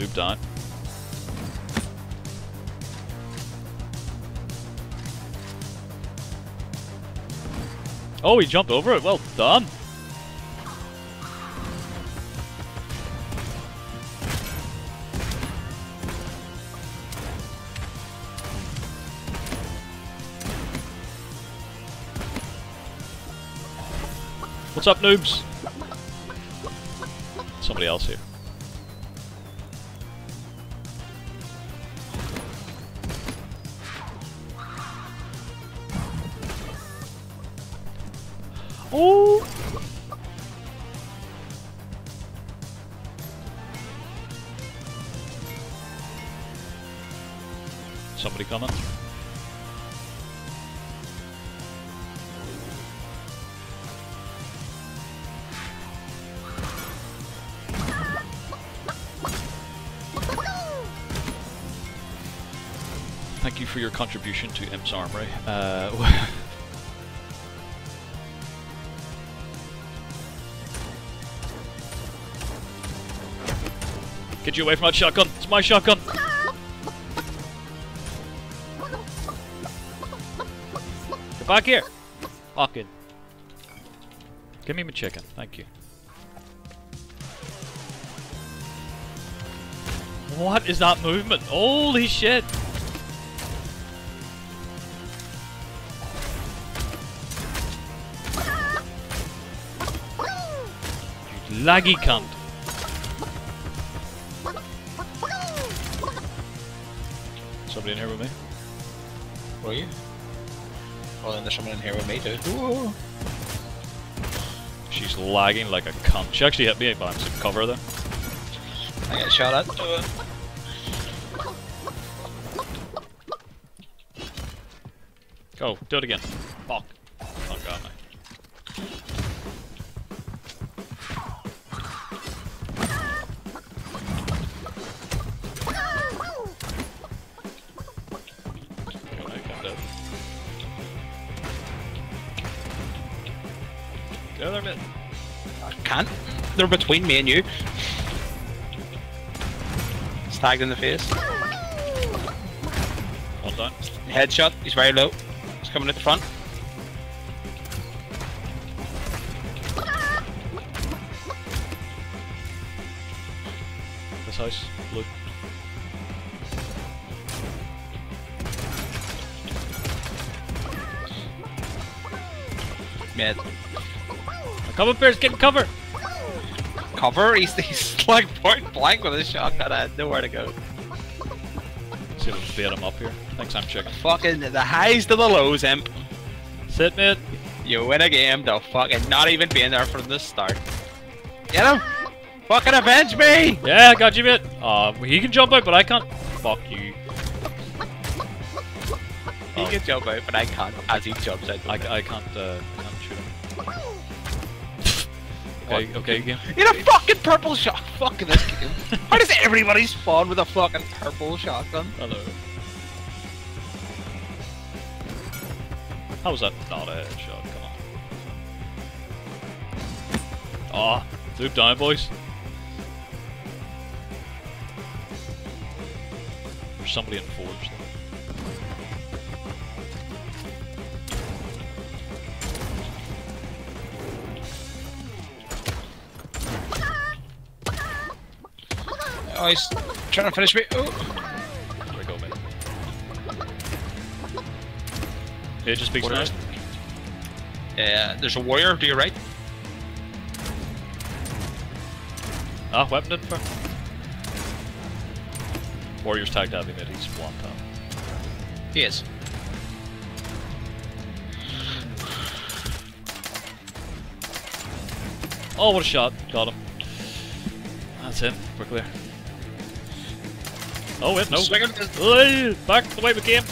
Noob. Oh, he jumped over it. Well done. What's up, noobs? Somebody else here. Oh! Somebody coming? Thank you for your contribution to Imps Armory. Uh, Get you away from that shotgun. It's my shotgun. Get back here. Fucking. Give me my chicken. Thank you. What is that movement? Holy shit. You laggy cunt. Somebody in here with me? Were you? Well, then there's someone in here with me too. Ooh. She's lagging like a cunt. She actually hit me, but I'm some cover there. I get shot at. Uh, Go, do it again. Fuck. There. I can't. They're between me and you. It's tagged in the face. One down. Headshot. He's very low. He's coming at the front. This house. Look. Mid. Come up here, get in cover! Cover. He's, he's like point blank with his shotgun. I had nowhere to go. See if we can bait him up here. Thanks, I'm chicken. Fucking the highs to the lows, imp. Sit, mate. You win a game to fucking not even being there from the start. Get him! Fucking avenge me! Yeah, I got you, mate. Uh, he can jump out, but I can't. Fuck you. He Oh. can jump out, but I can't as he jumps out. I, I can't, uh, can't shoot okay, okay, game. In a fucking purple shot. Fucking this game. Why does everybody spawn with a fucking purple shotgun? Hello. How was that not a headshot? Come on. Ah, oh, down, boys. There's somebody in Forge. Oh, he's trying to finish me. Oh. There we go, mate. Yeah, just speaks What Yeah, there's a warrior to your right. Ah, weapon in for. Warriors tagged heavy mid, he's one top. He is. Oh, what a shot. Got him. That's him. We're clear. Oh, wait, no. Oi, back the way we came.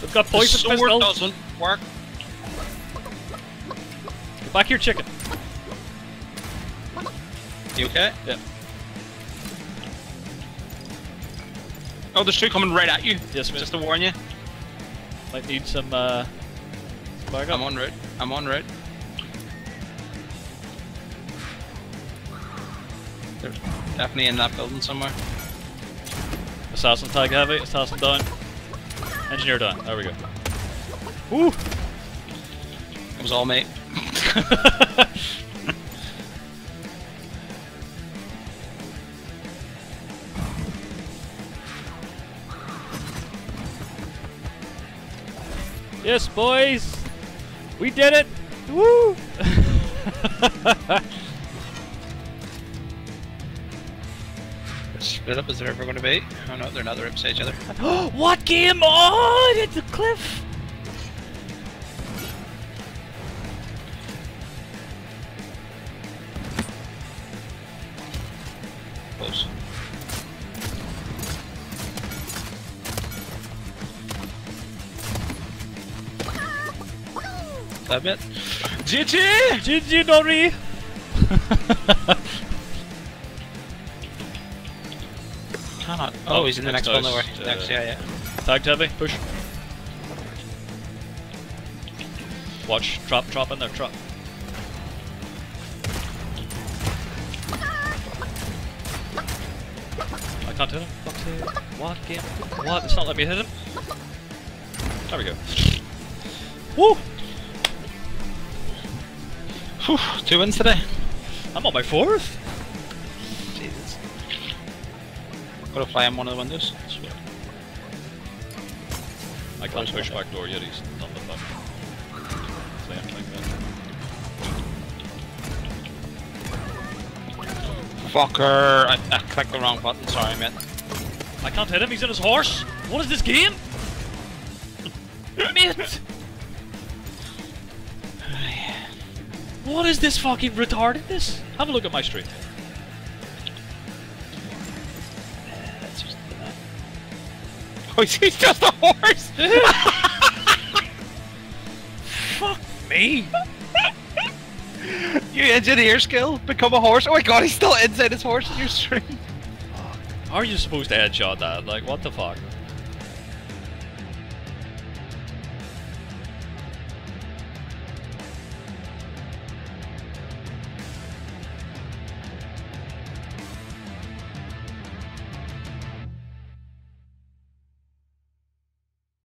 We've got The poison sword pistol. doesn't work. Get back here, chicken. You okay? Yeah. Oh, there's two coming right at you. Yes, mate. Just to warn you. Might need some, uh... Some. I'm on route. I'm on route. They're definitely in that building somewhere. Assassin tag heavy, assassin down. Engineer down, there we go. Woo! It was all mate. yes, boys! We did it! Woo! Split up is there ever going to be? Oh no, they're not. They're beside each other. what game? Oh, it's a cliff! Close. That bit. GG! GG, Nori! Cannot. Oh, he's in the next next, one. Over. uh, Next, yeah, yeah. Tagged heavy, push. Watch, trap, trap in there, trap. I can't hit him. What game? What? It's not letting me hit him. There we go. Woo! Whew, two wins today. I'm on my fourth. Gotta fly in one of the windows. Sweet. I can't push back door yet, he's done the fuck. Same like that. Fucker! I, I clicked the wrong button, sorry mate. I can't hit him, he's in his horse! What is this game? Mate! What is this fucking retardedness? Have a look at my stream. Oh, he's just a horse! Fuck me! you engineer skill, become a horse. Oh my god, he's still inside his horse in your stream. How are you supposed to headshot that? Like, what the fuck?